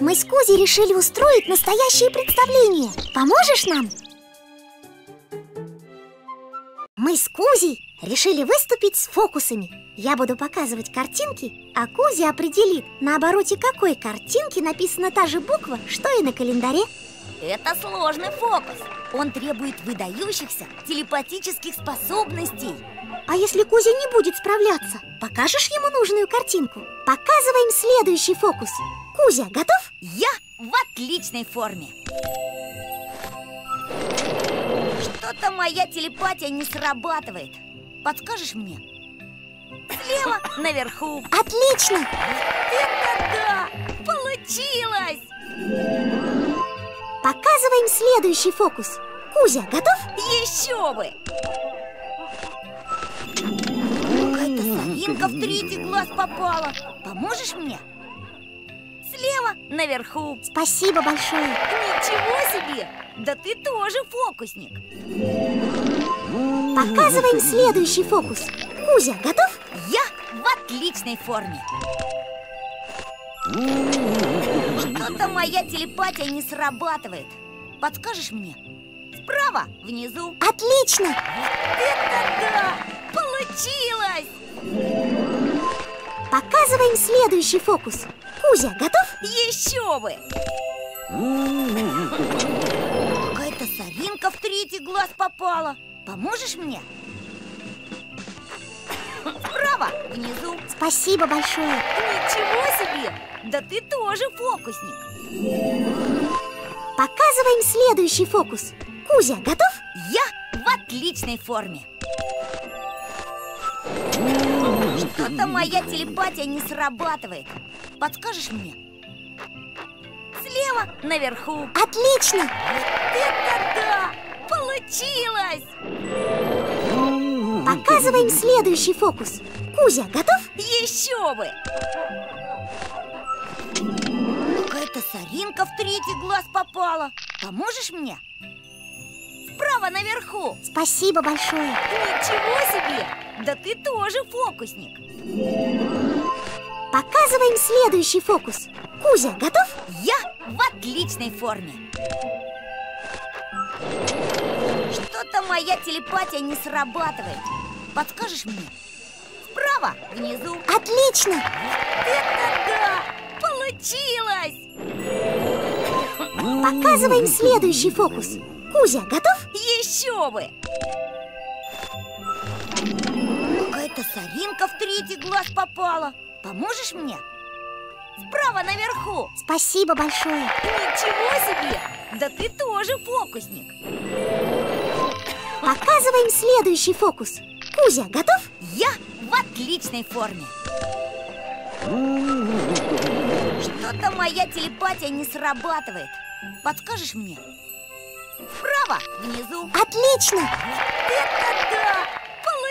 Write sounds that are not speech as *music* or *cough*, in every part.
Мы с Кузей решили устроить настоящее представление Поможешь нам? Мы с Кузей решили выступить с фокусами. Я буду показывать картинки, а Кузя определит На обороте какой картинки написана та же буква, что и на календаре. Это сложный фокус. Он требует выдающихся телепатических способностей. А если Кузя не будет справляться, покажешь ему нужную картинку? Показываем следующий фокус Кузя, готов? Я в отличной форме Что-то моя телепатия не срабатывает Подскажешь мне? Слева *laughs* наверху Отлично! Это да! Получилось! Показываем следующий фокус Кузя, готов? Еще бы! Какая-то соринка в третий глаз попала Поможешь мне? Слева наверху Спасибо большое Ничего себе! Да ты тоже фокусник Показываем следующий фокус Кузя, готов? Я в отличной форме Что-то моя телепатия не срабатывает Подскажешь мне? Справа, внизу Отлично! Это да! Получилось! Показываем следующий фокус Кузя, готов? Еще бы! Какая-то соринка в третий глаз попала Поможешь мне? Справа, внизу Спасибо большое Ничего себе! Да ты тоже фокусник Показываем следующий фокус Кузя, готов? Я в отличной форме Что-то моя телепатия не срабатывает Подскажешь мне? Слева наверху Отлично! Это да! Получилось! Показываем следующий фокус Кузя, готов? Еще бы! Какая-то соринка в третий глаз попала Поможешь мне? Справа наверху Спасибо большое Ничего себе! Да ты тоже фокусник Показываем следующий фокус Кузя, готов? Я в отличной форме Что-то моя телепатия не срабатывает Подскажешь мне? Справа, внизу Отлично! Это да! Получилось! Показываем следующий фокус Кузя, готов? Еще бы! Соринка в третий глаз попала Поможешь мне? Справа наверху Спасибо большое Ничего себе! Да ты тоже фокусник Показываем следующий фокус Кузя, готов? Я в отличной форме Что-то моя телепатия не срабатывает Подскажешь мне? Справа, внизу Отлично! Это да!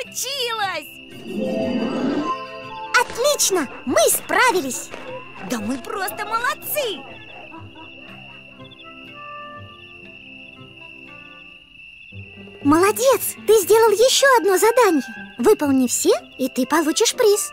Получилось! Отлично! Мы справились! Да мы просто молодцы! Молодец! Ты сделал еще одно задание Выполни все, и ты получишь приз